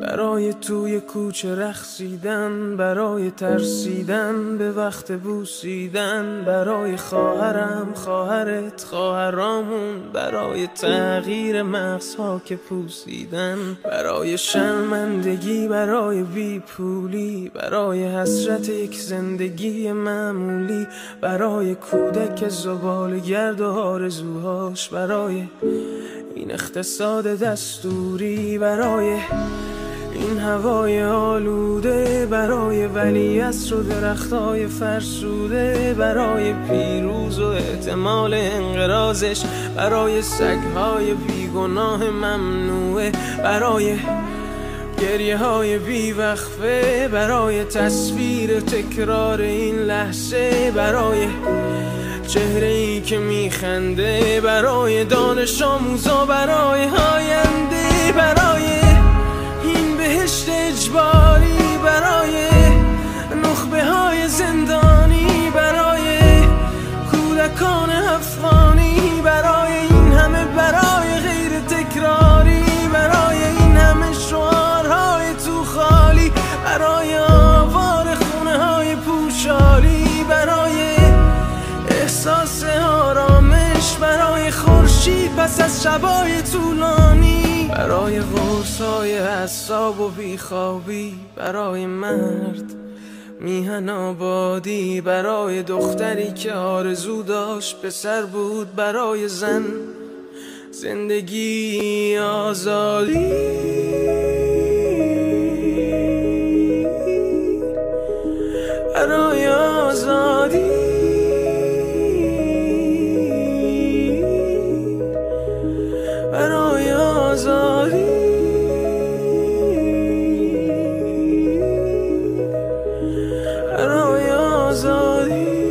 برای توی کوچه رخصیدن برای ترسیدن به وقت بوسیدن برای خواهرم خواهرت خواهرامون برای تغییر مغزها که پوسیدن برای شرمندگی برای بیپولی برای حسرت یک زندگی معمولی برای کودک زبال گرد و آرزوهاش برای این اقتصاد دستوری برای این هوای آلوده برای ولی و درختای فرسوده برای پیروز و احتمال انقرازش برای سگهای بیگناه ممنوعه برای گریه های بیوقفه برای تصویر تکرار این لحظه برای چهره ای که میخنده برای دانش آموزا برای آینده پس از شبای طولانی. برای غرصای حساب و بیخوابی برای مرد میهن آبادی برای دختری که آرزو داشت پسر بود برای زن زندگی آزادی. آزادی. برای آزادی.